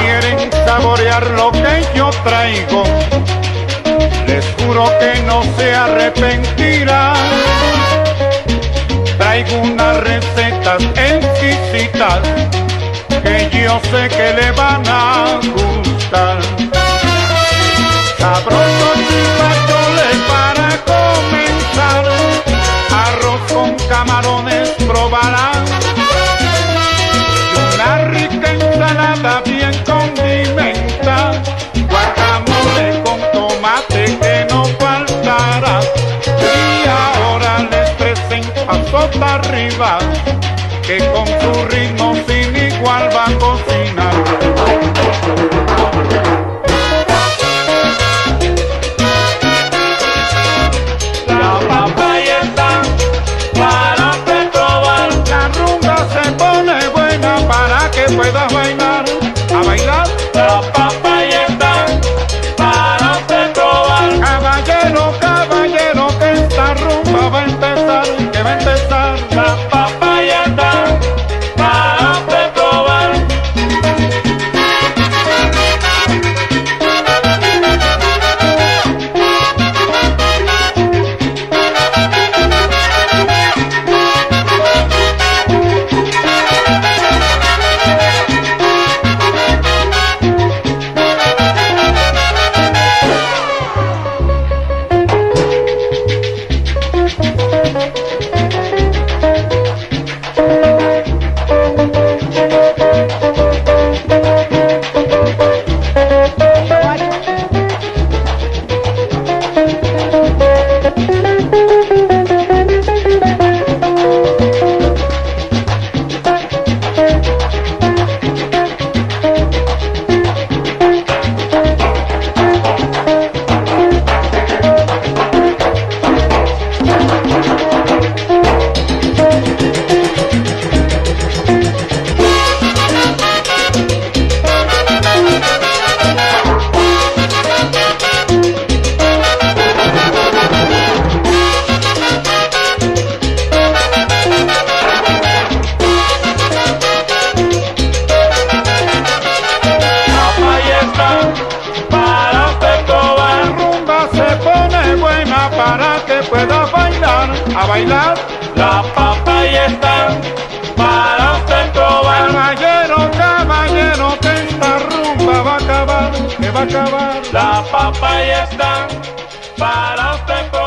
quieren saborear lo que yo traigo, les juro que no se arrepentirán. Traigo unas recetas exquisitas que yo sé que le van a gustar. Camarones probarán. Una rica ensalada bien condimentada, guacamole con tomate que no faltará. Y ahora les presento a Sota arriba, que con su ritmo sin igual va a cocinar. Que puedas bailar. A bailar, La papaya está para usted probar. caballero, caballero, que esta rumba va a acabar, que va a acabar. La papaya está para usted probar.